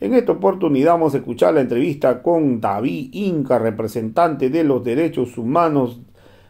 En esta oportunidad vamos a escuchar la entrevista con David Inca, representante de los derechos humanos,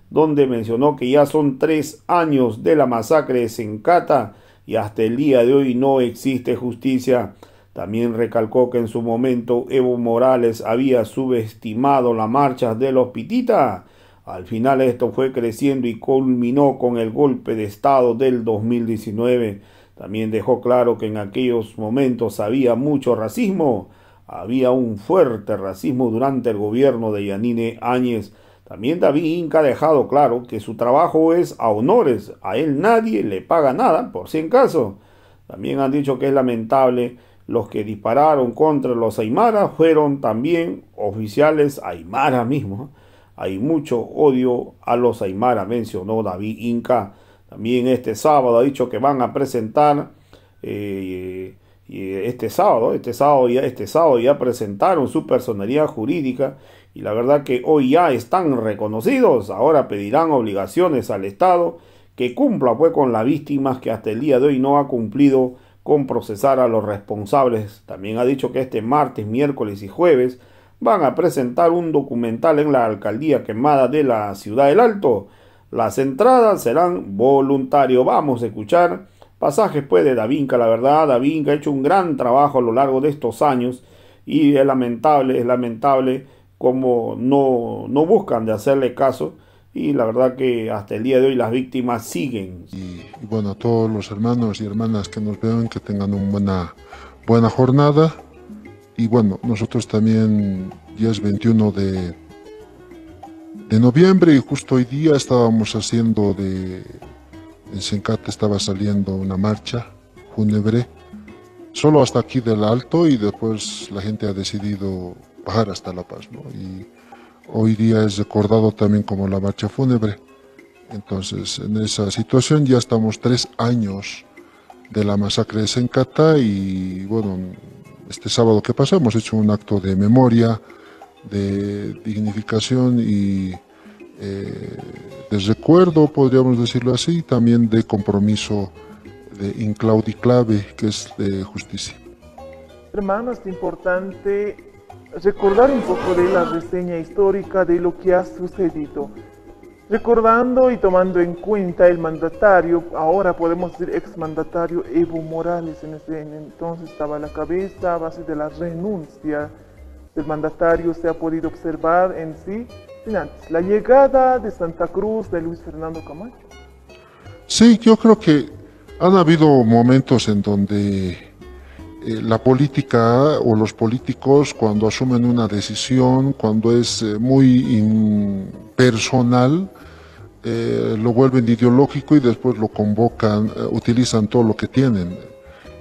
donde mencionó que ya son tres años de la masacre de Sencata y hasta el día de hoy no existe justicia. También recalcó que en su momento Evo Morales había subestimado la marcha de los Pitita. Al final esto fue creciendo y culminó con el golpe de Estado del 2019. También dejó claro que en aquellos momentos había mucho racismo. Había un fuerte racismo durante el gobierno de Yanine Áñez. También David Inca ha dejado claro que su trabajo es a honores. A él nadie le paga nada, por si en caso. También han dicho que es lamentable los que dispararon contra los Aymara fueron también oficiales Aymara mismo. Hay mucho odio a los Aymara, mencionó David Inca. También este sábado ha dicho que van a presentar eh, este sábado, este sábado ya, este sábado ya presentaron su personalidad jurídica y la verdad que hoy ya están reconocidos. Ahora pedirán obligaciones al Estado que cumpla pues con las víctimas que hasta el día de hoy no ha cumplido con procesar a los responsables. También ha dicho que este martes, miércoles y jueves van a presentar un documental en la alcaldía quemada de la ciudad del Alto. Las entradas serán voluntarios. Vamos a escuchar pasajes pues de Davinca. La verdad, Davinca ha hecho un gran trabajo a lo largo de estos años y es lamentable, es lamentable como no, no buscan de hacerle caso y la verdad que hasta el día de hoy las víctimas siguen. Y, bueno, a todos los hermanos y hermanas que nos vean, que tengan una buena, buena jornada. Y bueno, nosotros también, ya es 21 de, de noviembre y justo hoy día estábamos haciendo de, en Sencate estaba saliendo una marcha fúnebre, solo hasta aquí del Alto y después la gente ha decidido bajar hasta La Paz. ¿no? Y, hoy día es recordado también como la marcha fúnebre. Entonces, en esa situación ya estamos tres años de la masacre de Sencata y bueno, este sábado que pasó hemos hecho un acto de memoria, de dignificación y eh, de recuerdo, podríamos decirlo así, también de compromiso de inclaudiclave, que es de justicia. Hermano, es importante recordar un poco de la reseña histórica de lo que ha sucedido. Recordando y tomando en cuenta el mandatario, ahora podemos decir exmandatario Evo Morales, en ese entonces estaba a la cabeza a base de la renuncia del mandatario, se ha podido observar en sí, la llegada de Santa Cruz de Luis Fernando Camacho. Sí, yo creo que han habido momentos en donde eh, la política o los políticos cuando asumen una decisión, cuando es eh, muy personal, eh, lo vuelven ideológico y después lo convocan, utilizan todo lo que tienen.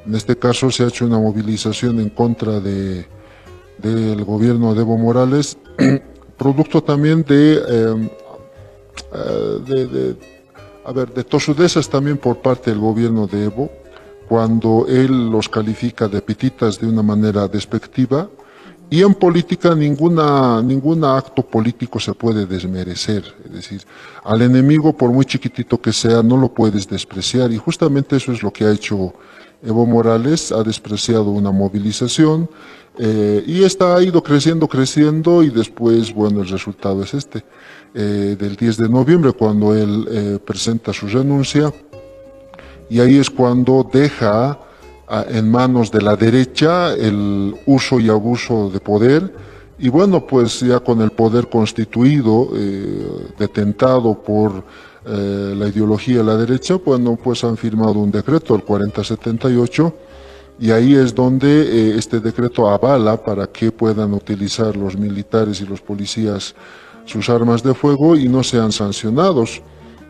En este caso se ha hecho una movilización en contra de, del gobierno de Evo Morales, producto también de, em, de, de, a ver, de tosudezas también por parte del gobierno de Evo, cuando él los califica de pititas de una manera despectiva, y en política ninguna, ningún acto político se puede desmerecer. Es decir, al enemigo, por muy chiquitito que sea, no lo puedes despreciar. Y justamente eso es lo que ha hecho Evo Morales. Ha despreciado una movilización eh, y esta ha ido creciendo, creciendo y después, bueno, el resultado es este. Eh, del 10 de noviembre, cuando él eh, presenta su renuncia, y ahí es cuando deja en manos de la derecha el uso y abuso de poder y bueno, pues ya con el poder constituido, detentado por la ideología de la derecha, bueno, pues han firmado un decreto, el 4078, y ahí es donde eh, este decreto avala para que puedan utilizar los militares y los policías sus armas de fuego y no sean sancionados.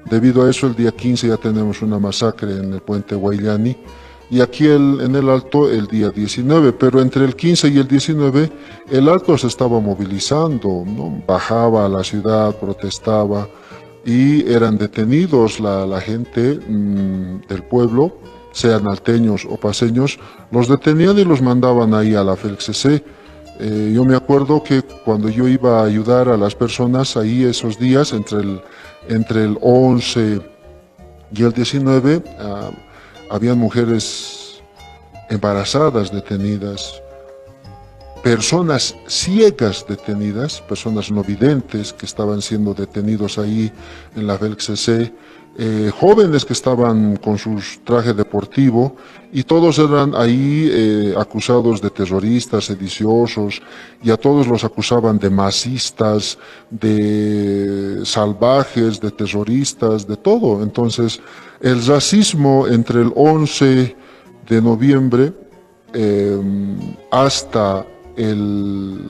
Debido a eso, el día 15 ya tenemos una masacre en el puente Guayani y aquí en el Alto el día 19, pero entre el 15 y el 19 el Alto se estaba movilizando, ¿no? bajaba a la ciudad, protestaba y eran detenidos la, gente mm, del pueblo, sean alteños o paseños, los detenían y los mandaban ahí a la FELCC. Eh, yo me acuerdo que cuando yo iba a ayudar a las personas ahí esos días, entre el entre el 11 y el 19 había mujeres embarazadas detenidas personas ciegas detenidas, personas no videntes que estaban siendo detenidos ahí en la VELCC, eh, jóvenes que estaban con sus trajes deportivo y todos eran ahí eh, acusados de terroristas, sediciosos y a todos los acusaban de masistas, de salvajes, de terroristas, de todo. Entonces el racismo entre el 11 de noviembre eh, hasta el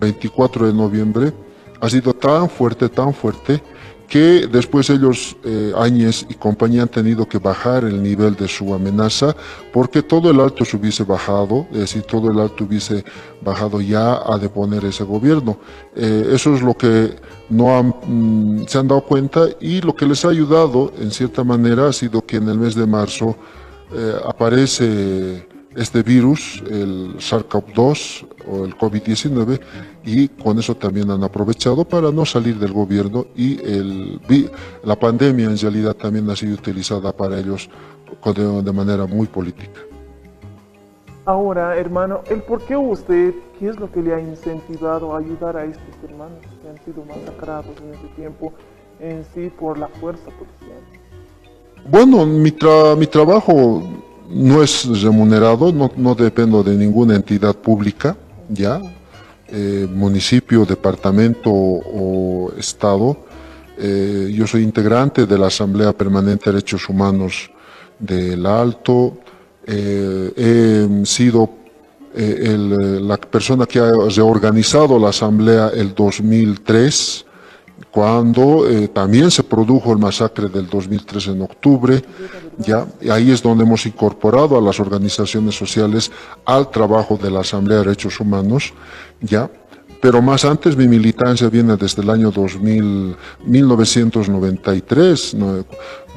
24 de noviembre ha sido tan fuerte, tan fuerte, que después ellos, eh, Áñez y compañía, han tenido que bajar el nivel de su amenaza porque todo el alto se hubiese bajado, es decir, todo el alto hubiese bajado ya a deponer ese gobierno. Eh, eso es lo que no han, mm, se han dado cuenta y lo que les ha ayudado, en cierta manera, ha sido que en el mes de marzo eh, aparece este virus, el SARS-CoV-2 o el COVID-19, y con eso también han aprovechado para no salir del gobierno y el, la pandemia en realidad también ha sido utilizada para ellos de manera muy política. Ahora, hermano, ¿el por qué usted, qué es lo que le ha incentivado a ayudar a estos hermanos que han sido masacrados en este tiempo en sí por la fuerza policial? Bueno, mi, mi trabajo no es remunerado, no, no, dependo de ninguna entidad pública, ya, eh, municipio, departamento o estado. Eh, yo soy integrante de la Asamblea Permanente de Derechos Humanos del Alto. Eh, he sido la persona que ha reorganizado la Asamblea el 2003 cuando eh, también se produjo el masacre del 2003 en octubre, ya, y ahí es donde hemos incorporado a las organizaciones sociales al trabajo de la Asamblea de Derechos Humanos, ya, pero más antes mi militancia viene desde el año 2000, 1993,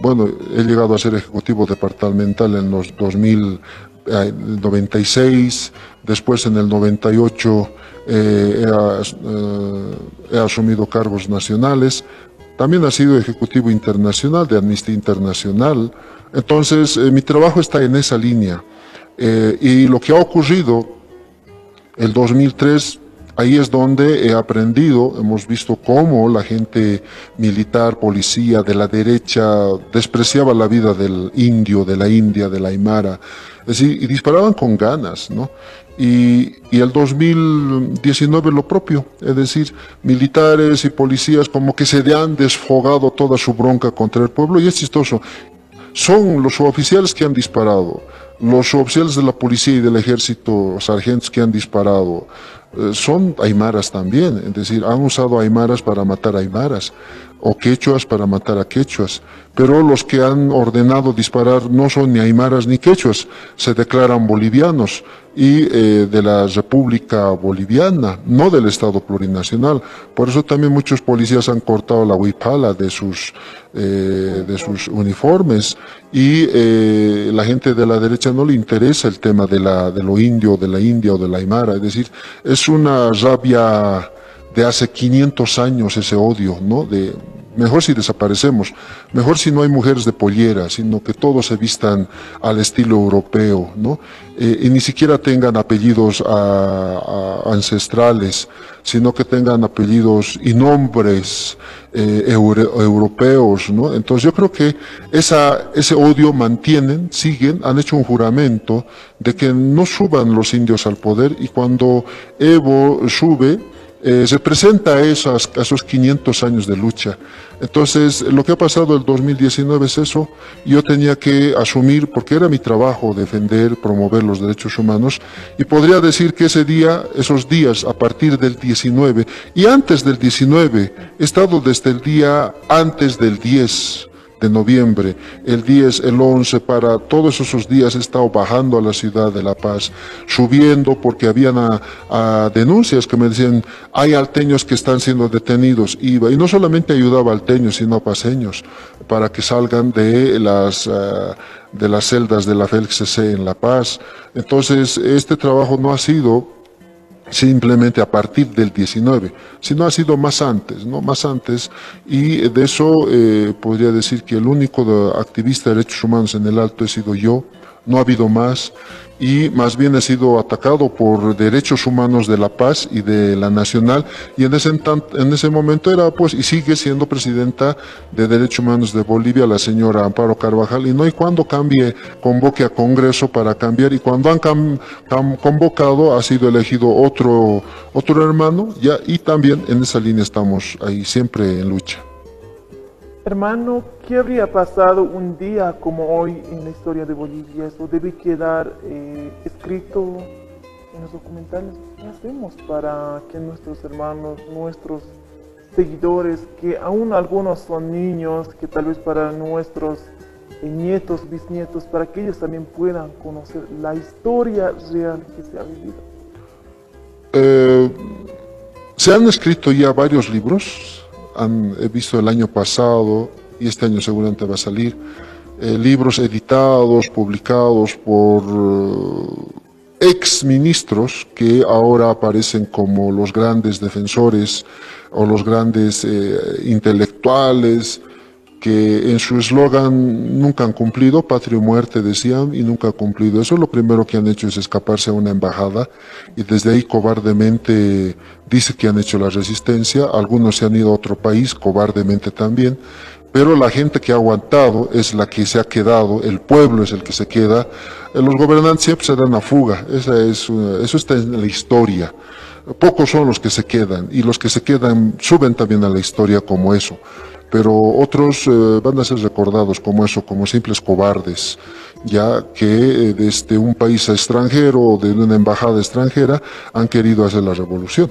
bueno, he llegado a ser ejecutivo departamental en los 2096, después en el 98 eh, eh, he, asumido cargos nacionales, también ha sido ejecutivo internacional de Amnistía Internacional, entonces eh, mi trabajo está en esa línea. y lo que ha ocurrido el 2003, ahí es donde he aprendido, hemos visto cómo la gente militar, policía de la derecha despreciaba la vida del indio, de la India, de la Aymara, es decir, y disparaban con ganas, ¿no? y, el 2019 lo propio, es decir, militares y policías como que se han desfogado toda su bronca contra el pueblo y es chistoso. Son los oficiales que han disparado, los oficiales de la policía y del ejército, sargentos que han disparado, eh, son aymaras también, es decir, han usado aymaras para matar aymaras o quechuas para matar a quechuas, pero los que han ordenado disparar no son ni aymaras ni quechuas, se declaran bolivianos y eh, de la República Boliviana, no del Estado plurinacional. Por eso también muchos policías han cortado la huipala de sus, eh, de sus uniformes y eh, la gente de la derecha no le interesa el tema de, la, de lo indio, de la India o de la Aymara, es decir, es una rabia de hace 500 años ese odio, ¿no? De, mejor si desaparecemos, mejor si no hay mujeres de pollera, sino que todos se vistan al estilo europeo, ¿no? Eh, y ni siquiera tengan apellidos ancestrales, sino que tengan apellidos y nombres eh, europeos, ¿no? Entonces yo creo que esa, ese odio mantienen, siguen, han hecho un juramento de que no suban los indios al poder y cuando Evo sube, eh, se presenta a esos, esos 500 años de lucha. Entonces, lo que ha pasado el 2019 es eso. Yo tenía que asumir, porque era mi trabajo defender, promover los derechos humanos, y podría decir que ese día, esos días, a partir del 19 y antes del 19, he estado desde el día antes del 10 de noviembre, el 10, el 11, para todos esos días he estado bajando a la ciudad de La Paz, subiendo porque habían a, denuncias que me decían, hay alteños que están siendo detenidos, iba, y no solamente ayudaba a alteños, sino a paseños, para que salgan de las... Eh, de las celdas de la FELCC en La Paz. Entonces, este trabajo no ha sido simplemente a partir del 19, sino ha sido más antes, ¿no? Más antes, y de eso eh, podría decir que el único activista de derechos humanos en el Alto he sido yo, no ha habido más y más bien ha sido atacado por derechos humanos de la paz y de la nacional. Y en ese, en ese momento era pues y sigue siendo presidenta de derechos humanos de Bolivia la señora Amparo Carvajal. Y no hay cuando cambie convoque a Congreso para cambiar. Y cuando han convocado ha sido elegido otro otro hermano. Ya y también en esa línea estamos ahí siempre en lucha. Hermano, ¿qué habría pasado un día como hoy en la historia de Bolivia? Eso debe quedar eh, escrito en los documentales. ¿Qué hacemos para que nuestros hermanos, nuestros seguidores, que aún algunos son niños, que tal vez para nuestros eh, nietos, bisnietos, para que ellos también puedan conocer la historia real que se ha vivido? Eh, se han escrito ya varios libros han he visto el año pasado y este año seguramente va a salir, eh, libros editados, publicados por eh, ex ministros que ahora aparecen como los grandes defensores o los grandes eh, intelectuales que en su eslogan nunca han cumplido, patria o muerte decían, y nunca han cumplido eso. Lo primero que han hecho es escaparse a una embajada y desde ahí cobardemente dice que han hecho la resistencia. Algunos se han ido a otro país, cobardemente también. Pero la gente que ha aguantado es la que se ha quedado, el pueblo es el que se queda. Los gobernantes siempre se dan a fuga, Esa es eso está en la historia. Pocos son los que se quedan y los que se quedan suben también a la historia como eso pero otros eh, van a ser recordados como eso, como simples cobardes, ya que eh, desde un país extranjero o de una embajada extranjera han querido hacer la revolución.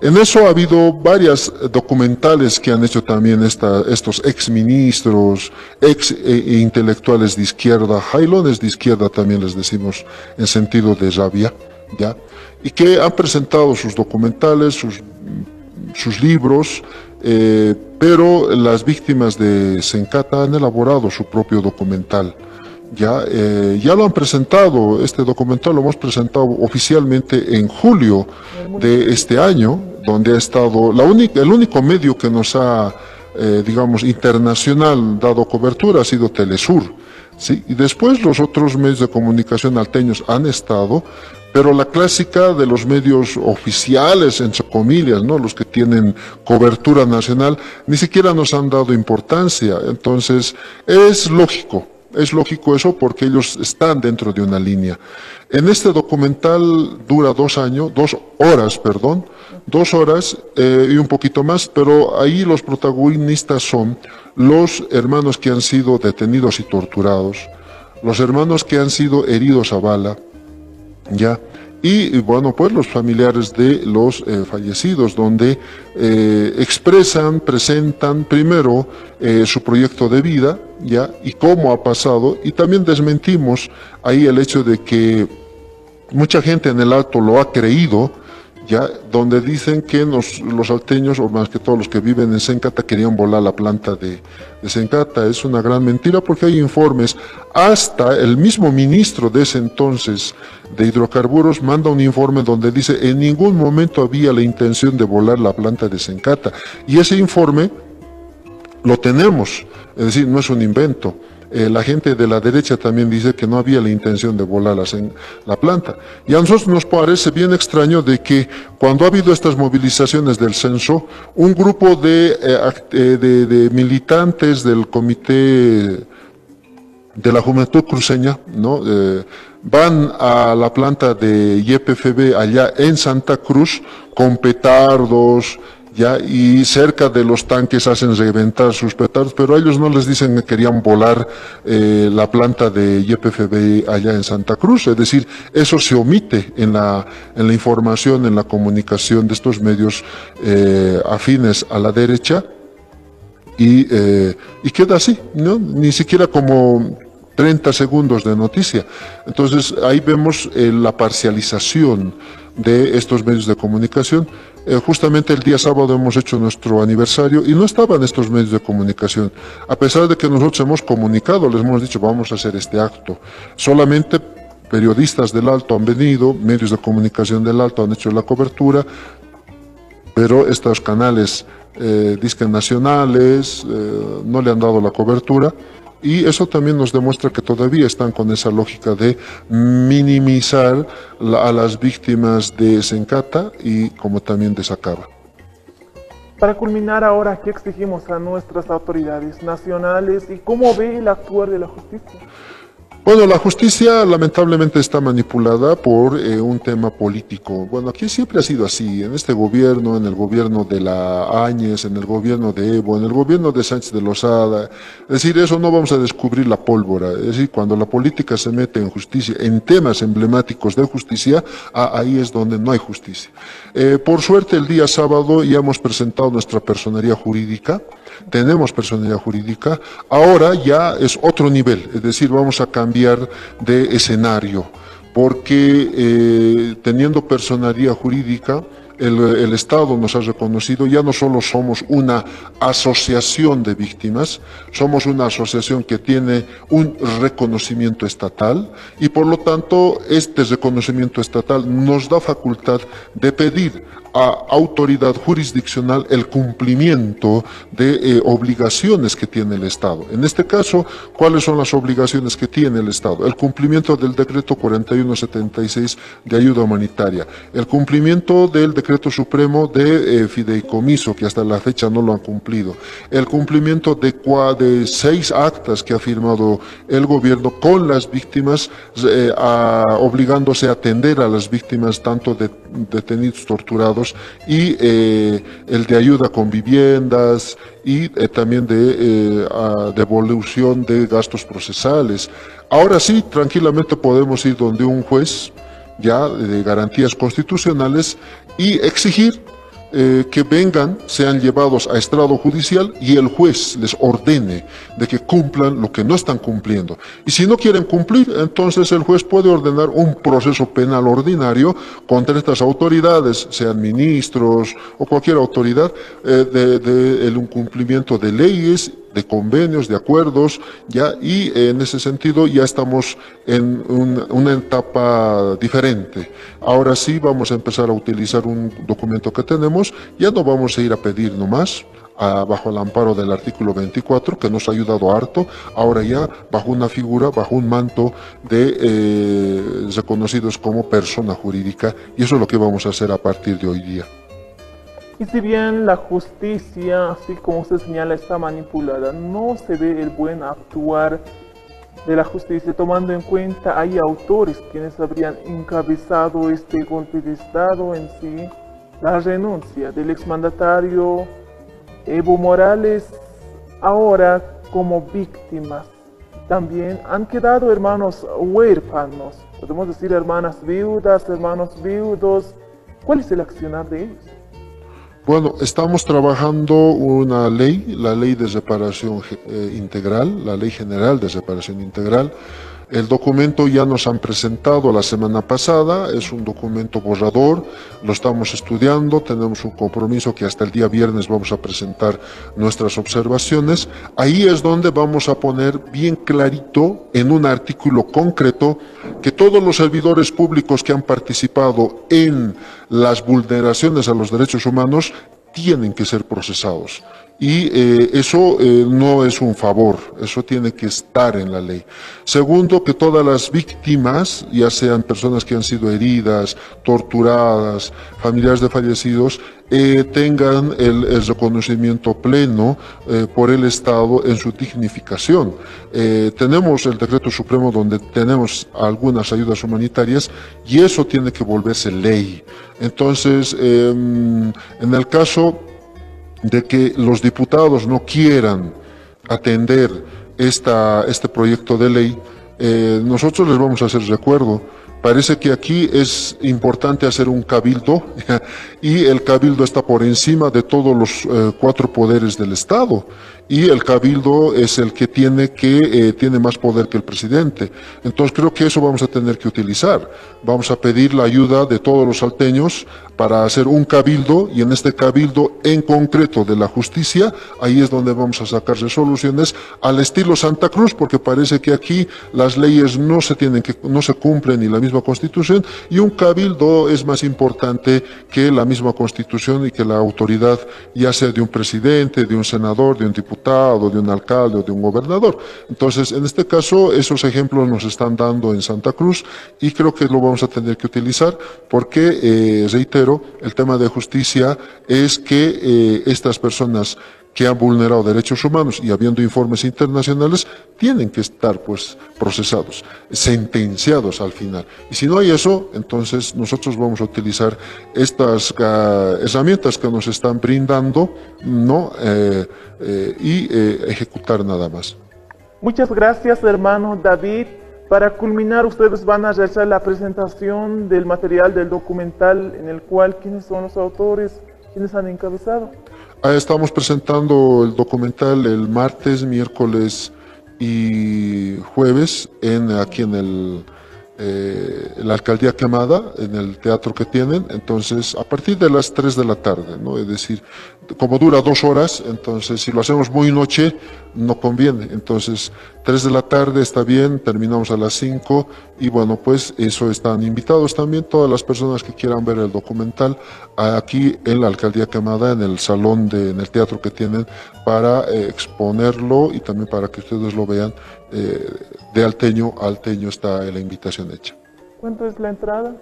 En eso ha habido varias documentales que han hecho también esta, estos ex ministros, ex e, intelectuales de izquierda, jailones de izquierda también les decimos en sentido de rabia, ¿ya? y que han presentado sus documentales, sus, sus libros, eh, pero las víctimas de Sencata han elaborado su propio documental. Ya, eh, ya lo han presentado, este documental lo hemos presentado oficialmente en julio de este año, donde ha estado la única, el único medio que nos ha, eh, digamos, internacional dado cobertura ha sido Telesur. ¿Sí? Y después los otros medios de comunicación alteños han estado, pero la clásica de los medios oficiales, entre comillas, ¿no? los que tienen cobertura nacional, ni siquiera nos han dado importancia. Entonces, es lógico, es lógico eso porque ellos están dentro de una línea. En este documental dura dos años, dos horas, perdón, dos horas eh, y un poquito más, pero ahí los protagonistas son los hermanos que han sido detenidos y torturados, los hermanos que han sido heridos a bala, ¿ya? Y bueno, pues los familiares de los eh, fallecidos, donde eh, expresan, presentan primero eh, su proyecto de vida, ¿ya? Y cómo ha pasado, y también desmentimos ahí el hecho de que mucha gente en el alto lo ha creído, ya donde dicen que los salteños, o más que todos los que viven en Sencata, querían volar la planta de, de Sencata. Es una gran mentira porque hay informes. Hasta el mismo ministro de ese entonces de hidrocarburos manda un informe donde dice en ningún momento había la intención de volar la planta de Sencata. Y ese informe lo tenemos, es decir, no es un invento. Eh, la gente de la derecha también dice que no había la intención de volar en la planta. Y a nosotros nos parece bien extraño de que cuando ha habido estas movilizaciones del censo, un grupo de, eh, eh, de, militantes del comité de la Juventud Cruceña, ¿no? Van a la planta de YPFB allá en Santa Cruz con petardos, y cerca de los tanques hacen reventar sus petardos, pero a ellos no les dicen que querían volar eh, la planta de YPFB allá en Santa Cruz, es decir, eso se omite en la, en la información, en la comunicación de estos medios eh, afines a la derecha y, eh, y queda así, ¿no? Ni siquiera como 30 segundos de noticia. Entonces ahí vemos la parcialización de estos medios de comunicación. Eh, justamente el día sábado hemos hecho nuestro aniversario y no estaban estos medios de comunicación. A pesar de que nosotros hemos comunicado, les hemos dicho vamos a hacer este acto. Solamente periodistas del Alto han venido, medios de comunicación del Alto han hecho la cobertura, pero estos canales eh, nacionales eh, no le han dado la cobertura Y eso también nos demuestra que todavía están con esa lógica de minimizar a las víctimas de Sencata y como también de Sacaba. Para culminar ahora, ¿qué exigimos a nuestras autoridades nacionales y cómo ve el actuar de la justicia? Bueno, la justicia lamentablemente está manipulada por eh, un tema político. Bueno, aquí siempre ha sido así, en este gobierno, en el gobierno de la Áñez, en el gobierno de Evo, en el gobierno de Sánchez de Lozada. Es decir, eso no vamos a descubrir la pólvora. Es decir, cuando la política se mete en justicia, en temas emblemáticos de justicia, ahí es donde no hay justicia. Eh, por suerte, el día sábado ya hemos presentado nuestra personería jurídica tenemos personalidad jurídica, ahora ya es otro nivel, es decir, vamos a cambiar de escenario, porque eh, teniendo personalidad jurídica, el, Estado nos ha reconocido, ya no solo somos una asociación de víctimas, somos una asociación que tiene un reconocimiento estatal y por lo tanto este reconocimiento estatal nos da facultad de pedir a autoridad jurisdiccional el cumplimiento de eh, obligaciones que tiene el Estado. En este caso, ¿cuáles son las obligaciones que tiene el Estado? El cumplimiento del decreto 4176 de ayuda humanitaria, el cumplimiento del decreto supremo de eh, fideicomiso, que hasta la fecha no lo han cumplido, el cumplimiento de, de seis actas que ha firmado el gobierno con las víctimas, eh, obligándose a atender a las víctimas tanto de detenidos torturados, y eh, el de ayuda con viviendas y eh, también de eh, devolución de gastos procesales. Ahora sí, tranquilamente podemos ir donde un juez ya de garantías constitucionales y exigir eh, que vengan, sean llevados a estrado judicial y el juez les ordene de que cumplan lo que no están cumpliendo. Y si no quieren cumplir, entonces el juez puede ordenar un proceso penal ordinario contra estas autoridades, sean ministros o cualquier autoridad, eh, de, de el incumplimiento de leyes de convenios, de acuerdos, ya, y en ese sentido ya estamos en una etapa diferente. Ahora sí vamos a empezar a utilizar un documento que tenemos, ya no vamos a ir a pedir nomás, bajo el amparo del artículo 24, que nos ha ayudado harto, ahora ya bajo una figura, bajo un manto de eh, reconocidos como persona jurídica, y eso es lo que vamos a hacer a partir de hoy día. Y si bien la justicia, así como se señala, está manipulada, no se ve el buen actuar de la justicia, tomando en cuenta hay autores quienes habrían encabezado este golpe de Estado en sí, la renuncia del exmandatario Evo Morales, ahora como víctimas. También han quedado hermanos huérfanos, podemos decir hermanas viudas, hermanos viudos. ¿Cuál es el accionar de ellos? Bueno, estamos trabajando una ley, la ley de reparación eh, integral, la ley general de reparación integral. El documento ya nos han presentado la semana pasada, es un documento borrador, lo estamos estudiando, tenemos un compromiso que hasta el día viernes vamos a presentar nuestras observaciones. Ahí es donde vamos a poner bien clarito en un artículo concreto que todos los servidores públicos que han participado en las vulneraciones a los derechos humanos tienen que ser procesados. Y eh, eso eh, no es un favor, eso tiene que estar en la ley. Segundo, que todas las víctimas, ya sean personas que han sido heridas, torturadas, familiares de fallecidos, eh, tengan el, el, reconocimiento pleno por el Estado en su dignificación. tenemos el decreto supremo donde tenemos algunas ayudas humanitarias y eso tiene que volverse ley. Entonces, em, en el caso de que los diputados no quieran atender esta, este proyecto de ley, eh, nosotros les vamos a hacer recuerdo. Parece que aquí es importante hacer un cabildo y el cabildo está por encima de todos los eh, cuatro poderes del Estado y el cabildo es el que tiene que eh, tiene más poder que el presidente. Entonces creo que eso vamos a tener que utilizar. Vamos a pedir la ayuda de todos los salteños para hacer un cabildo y en este cabildo en concreto de la justicia, ahí es donde vamos a sacar resoluciones al estilo Santa Cruz, porque parece que aquí las leyes no se tienen que no se cumplen ni la misma Constitución y un cabildo es más importante que la misma Constitución y que la autoridad ya sea de un presidente, de un senador, de un diputado de un alcalde o de un gobernador. Entonces, en este caso, esos ejemplos nos están dando en Santa Cruz y creo que lo vamos a tener que utilizar porque, eh, reitero, el tema de justicia es que eh, estas personas que han vulnerado derechos humanos y habiendo informes internacionales, tienen que estar pues procesados, sentenciados al final. Y si no hay eso, entonces nosotros vamos a utilizar estas uh, herramientas que nos están brindando ¿no? Eh, eh, y eh, ejecutar nada más. Muchas gracias, hermano David. Para culminar, ustedes van a realizar la presentación del material del documental en el cual, ¿quiénes son los autores? ¿Quiénes han encabezado? Ah, estamos presentando el documental el martes, miércoles y jueves en, aquí en el, eh, la alcaldía quemada, en el teatro que tienen, entonces a partir de las 3 de la tarde, ¿no? Es decir, como dura dos horas, entonces si lo hacemos muy noche, no conviene. Entonces, 3 de la tarde está bien, terminamos a las 5 y bueno, pues eso están invitados también todas las personas que quieran ver el documental aquí en la alcaldía quemada, en el salón, de, en el teatro que tienen para eh, exponerlo y también para que ustedes lo vean. Eh, de alteño a alteño está la invitación hecha. ¿Cuánto es la entrada?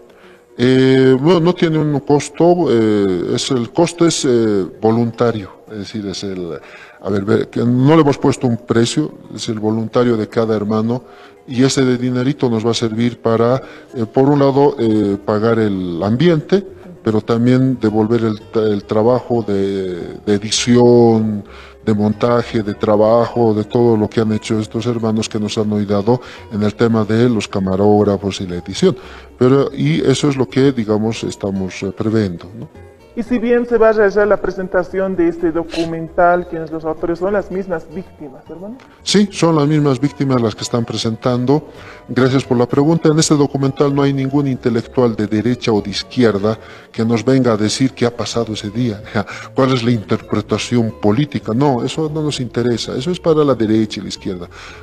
Eh, bueno, no tiene un costo, eh, es el costo es eh, voluntario, es decir, es el, a ver, que no le hemos puesto un precio, es el voluntario de cada hermano y ese dinerito nos va a servir para, eh, por un lado, eh, pagar el ambiente, pero también devolver el, trabajo de, edición, de montaje, de trabajo, de todo lo que han hecho estos hermanos que nos han ayudado en el tema de los camarógrafos y la edición. Pero, y eso es lo que, digamos, estamos eh, previendo. Y si bien se va a realizar la presentación de este documental, quienes los autores son las mismas víctimas, hermano. Sí, son las mismas víctimas las que están presentando. Gracias por la pregunta. En este documental no hay ningún intelectual de derecha o de izquierda que nos venga a decir qué ha pasado ese día, cuál es la interpretación política. No, eso no nos interesa. Eso es para la derecha y la izquierda.